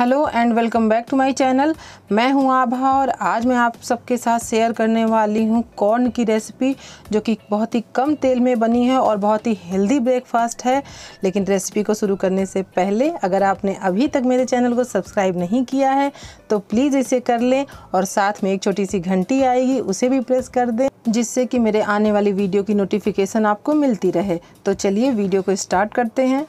Hello and welcome back to my channel. मैं हूँ आभा और आज मैं आप सबके साथ शेयर करने वाली हूँ कॉर्न की रेसिपी, जो कि बहुत ही कम तेल में बनी है और बहुत ही हेल्दी ब्रेकफास्ट है। लेकिन रेसिपी को शुरू करने से पहले, अगर आपने अभी तक मेरे चैनल को सब्सक्राइब नहीं किया है तो प्लीज़ इसे कर लें और साथ में एक छोटी सी घंटी आएगी, उसे भी प्रेस कर दें, जिससे कि मेरे आने वाली वीडियो की नोटिफिकेशन आपको मिलती रहे। तो चलिए वीडियो को स्टार्ट करते हैं।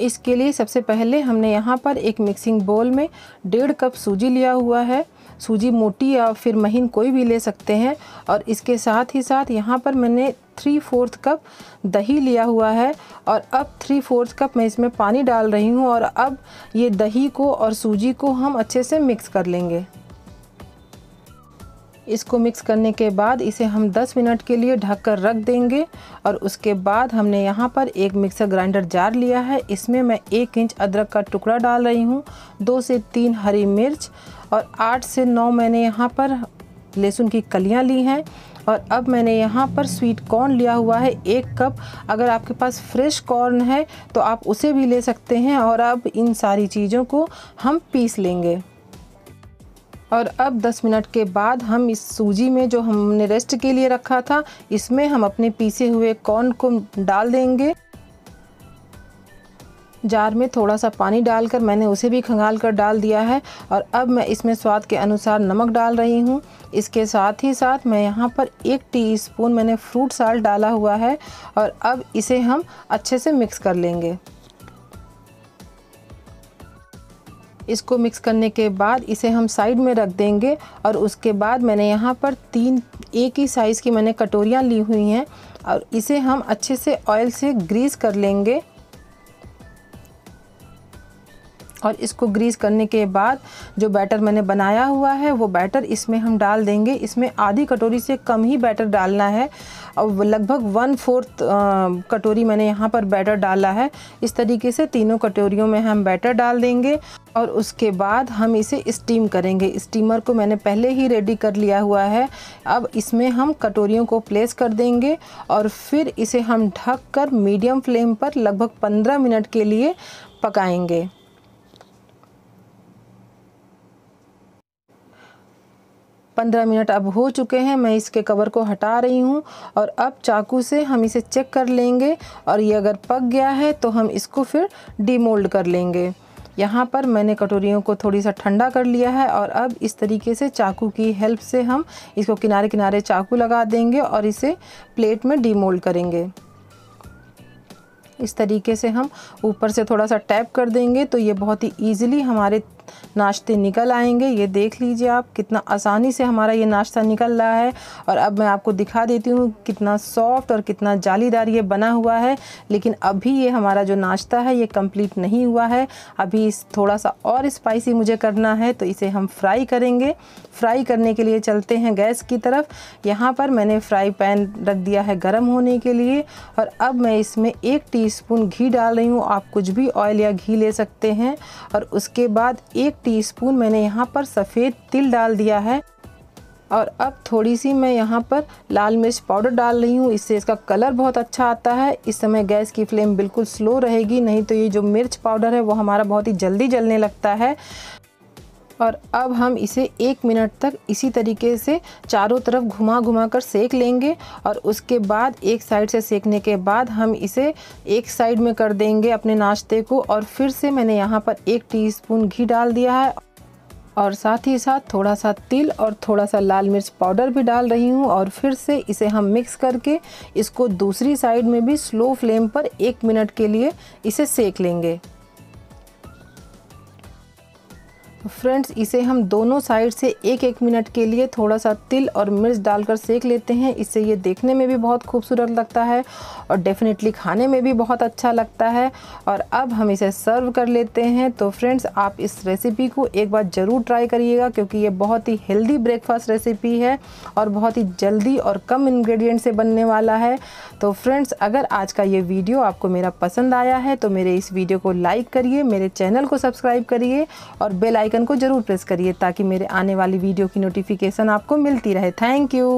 इसके लिए सबसे पहले हमने यहाँ पर एक मिक्सिंग बोल में डेढ़ कप सूजी लिया हुआ है। सूजी मोटी या फिर महीन कोई भी ले सकते हैं। और इसके साथ ही साथ यहाँ पर मैंने थ्री फोर्थ कप दही लिया हुआ है। और अब थ्री फोर्थ कप मैं इसमें पानी डाल रही हूँ और अब ये दही को और सूजी को हम अच्छे से मिक्स कर लेंगे। इसको मिक्स करने के बाद इसे हम 10 मिनट के लिए ढक कर रख देंगे और उसके बाद हमने यहाँ पर एक मिक्सर ग्राइंडर जार लिया है। इसमें मैं एक इंच अदरक का टुकड़ा डाल रही हूँ, दो से तीन हरी मिर्च और आठ से नौ मैंने यहाँ पर लहसुन की कलियाँ ली हैं और अब मैंने यहाँ पर स्वीट कॉर्न लिया हुआ है, एक कप। अगर आपके पास फ्रेश कॉर्न है तो आप उसे भी ले सकते हैं और अब इन सारी चीज़ों को हम पीस लेंगे। और अब 10 मिनट के बाद हम इस सूजी में जो हमने रेस्ट के लिए रखा था, इसमें हम अपने पीसे हुए कॉर्न को डाल देंगे। जार में थोड़ा सा पानी डालकर मैंने उसे भी खंगाल कर डाल दिया है और अब मैं इसमें स्वाद के अनुसार नमक डाल रही हूँ। इसके साथ ही साथ मैं यहाँ पर एक टीस्पून मैंने फ्रूट साल्ट डाला हुआ है और अब इसे हम अच्छे से मिक्स कर लेंगे। इसको मिक्स करने के बाद इसे हम साइड में रख देंगे और उसके बाद मैंने यहाँ पर तीन, एक ही साइज़ की मैंने कटोरियाँ ली हुई हैं और इसे हम अच्छे से ऑयल से ग्रीस कर लेंगे। और इसको ग्रीस करने के बाद जो बैटर मैंने बनाया हुआ है, वो बैटर इसमें हम डाल देंगे। इसमें आधी कटोरी से कम ही बैटर डालना है। और लगभग वन फोर्थ कटोरी मैंने यहाँ पर बैटर डाला है। इस तरीके से तीनों कटोरियों में हम बैटर डाल देंगे और उसके बाद हम इसे स्टीम करेंगे। स्टीमर को मैंने पहले ही रेडी कर लिया हुआ है। अब इसमें हम कटोरियों को प्लेस कर देंगे और फिर इसे हम ढक कर मीडियम फ्लेम पर लगभग 15 मिनट के लिए पकाएँगे। पंद्रह मिनट अब हो चुके हैं, मैं इसके कवर को हटा रही हूँ और अब चाकू से हम इसे चेक कर लेंगे और ये अगर पक गया है तो हम इसको फिर डीमोल्ड कर लेंगे। यहाँ पर मैंने कटोरियों को थोड़ी सा ठंडा कर लिया है और अब इस तरीके से चाकू की हेल्प से हम इसको किनारे किनारे चाकू लगा देंगे और इसे प्लेट में डीमोल्ड करेंगे। इस तरीके से हम ऊपर से थोड़ा सा टैप कर देंगे तो ये बहुत ही ईजिली हमारे नाश्ते निकल आएँगे, ये देख लीजिए आप कितना आसानी से हमारा ये नाश्ता निकल रहा है। और अब मैं आपको दिखा देती हूँ कितना सॉफ्ट और कितना जालीदार ये बना हुआ है। लेकिन अभी ये हमारा जो नाश्ता है, ये कंप्लीट नहीं हुआ है। अभी इस थोड़ा सा और स्पाइसी मुझे करना है तो इसे हम फ्राई करेंगे। फ्राई करने के लिए चलते हैं गैस की तरफ़। यहाँ पर मैंने फ्राई पैन रख दिया है गर्म होने के लिए। और अब मैं इसमें एक टीस्पून घी डाल रही हूँ। आप कुछ भी ऑयल या घी ले सकते हैं। और उसके बाद एक टीस्पून मैंने यहाँ पर सफ़ेद तिल डाल दिया है। और अब थोड़ी सी मैं यहाँ पर लाल मिर्च पाउडर डाल रही हूँ। इससे इसका कलर बहुत अच्छा आता है। इस समय गैस की फ्लेम बिल्कुल स्लो रहेगी, नहीं तो ये जो मिर्च पाउडर है वो हमारा बहुत ही जल्दी जलने लगता है। और अब हम इसे एक मिनट तक इसी तरीके से चारों तरफ़ घुमा घुमा कर सेक लेंगे और उसके बाद एक साइड से सेकने के बाद हम इसे एक साइड में कर देंगे अपने नाश्ते को और फिर से मैंने यहाँ पर एक टीस्पून घी डाल दिया है और साथ ही साथ थोड़ा सा तिल और थोड़ा सा लाल मिर्च पाउडर भी डाल रही हूँ और फिर से इसे हम मिक्स करके इसको दूसरी साइड में भी स्लो फ्लेम पर एक मिनट के लिए इसे सेक लेंगे। फ्रेंड्स, इसे हम दोनों साइड से एक एक मिनट के लिए थोड़ा सा तिल और मिर्च डालकर सेक लेते हैं। इससे ये देखने में भी बहुत खूबसूरत लगता है और डेफिनेटली खाने में भी बहुत अच्छा लगता है। और अब हम इसे सर्व कर लेते हैं। तो फ्रेंड्स, आप इस रेसिपी को एक बार ज़रूर ट्राई करिएगा क्योंकि ये बहुत ही हेल्दी ब्रेकफास्ट रेसिपी है और बहुत ही जल्दी और कम इन्ग्रीडियंट से बनने वाला है। तो फ्रेंड्स, अगर आज का ये वीडियो आपको मेरा पसंद आया है तो मेरे इस वीडियो को लाइक करिए, मेरे चैनल को सब्सक्राइब करिए और बेल आइकन को ज़रूर प्रेस करिए ताकि मेरे आने वाली वीडियो की नोटिफिकेशन आपको मिलती रहे। Thank you